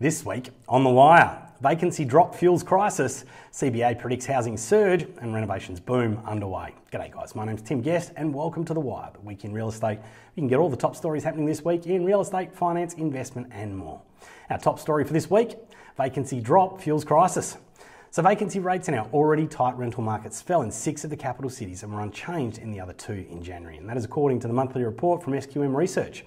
This week on The Wire, vacancy drop fuels crisis, CBA predicts housing surge, and renovations boom underway. G'day, guys. My name's Tim Guest, and welcome to The Wire, the week in real estate. You can get all the top stories happening this week in real estate, finance, investment, and more. Our top story for this week vacancy drop fuels crisis. So, vacancy rates in our already tight rental markets fell in six of the capital cities and were unchanged in the other two in January. And that is according to the monthly report from SQM Research.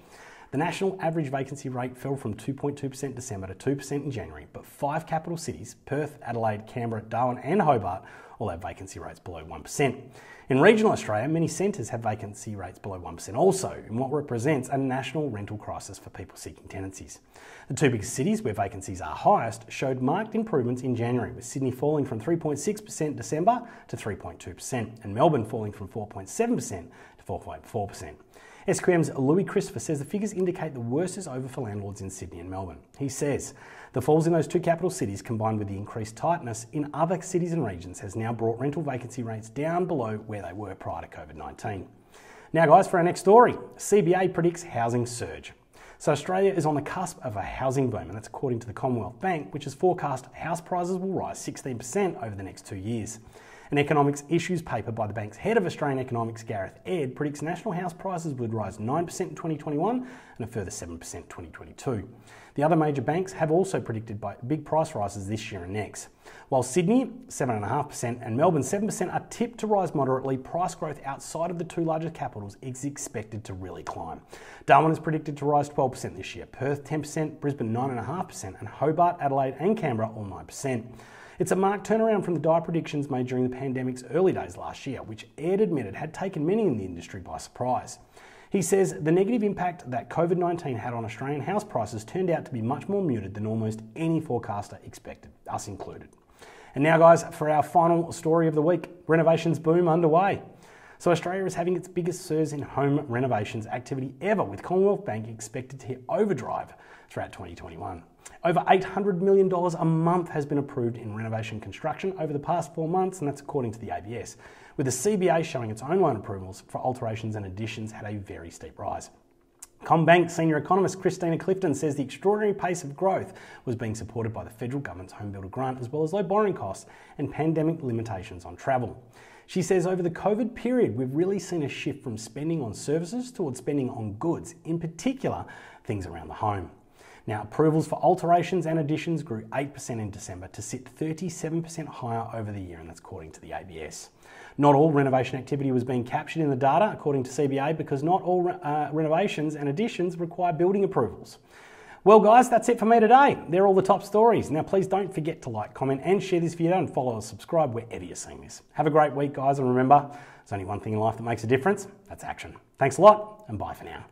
The national average vacancy rate fell from 2.2% December to 2% in January, but five capital cities, Perth, Adelaide, Canberra, Darwin, and Hobart, all have vacancy rates below 1%. In regional Australia, many centres have vacancy rates below 1% also, in what represents a national rental crisis for people seeking tenancies. The two biggest cities where vacancies are highest showed marked improvements in January, with Sydney falling from 3.6% December to 3.2%, and Melbourne falling from 4.7% to 4.4%. SQM's Louis Christopher says the figures indicate the worst is over for landlords in Sydney and Melbourne. He says the falls in those two capital cities, combined with the increased tightness in other cities and regions, has now brought rental vacancy rates down below where they were prior to COVID 19. Now, guys, for our next story CBA predicts housing surge. So, Australia is on the cusp of a housing boom, and that's according to the Commonwealth Bank, which has forecast house prices will rise 16% over the next two years. An economics issues paper by the bank's head of Australian economics, Gareth Aird, predicts national house prices would rise 9% in 2021 and a further 7% in 2022. The other major banks have also predicted big price rises this year and next. While Sydney, 7.5%, and Melbourne, 7%, are tipped to rise moderately, price growth outside of the two largest capitals is expected to really climb. Darwin is predicted to rise 12% this year, Perth 10%, Brisbane 9.5%, and Hobart, Adelaide, and Canberra all 9%. It's a marked turnaround from the dire predictions made during the pandemic's early days last year, which Aird admitted had taken many in the industry by surprise. He says the negative impact that COVID 19 had on Australian house prices turned out to be much more muted than almost any forecaster expected, us included. And now, guys, for our final story of the week renovations boom underway. So, Australia is having its biggest surge in home renovations activity ever, with Commonwealth Bank expected to hit overdrive throughout 2021. Over $800 million a month has been approved in renovation construction over the past four months, and that's according to the ABS, with the CBA showing its own loan approvals for alterations and additions had a very steep rise. CommBank senior economist Kristina Clifton says the extraordinary pace of growth was being supported by the federal government's home builder grant as well as low borrowing costs and pandemic limitations on travel. She says over the COVID period, we've really seen a shift from spending on services towards spending on goods, in particular, things around the home. Now, approvals for alterations and additions grew 8% in December to sit 37% higher over the year, and that's according to the ABS. Not all renovation activity was being captured in the data, according to CBA, because not all uh, renovations and additions require building approvals. Well, guys, that's it for me today. They're all the top stories. Now, please don't forget to like, comment, and share this video and follow or subscribe wherever you're seeing this. Have a great week, guys, and remember, there's only one thing in life that makes a difference that's action. Thanks a lot, and bye for now.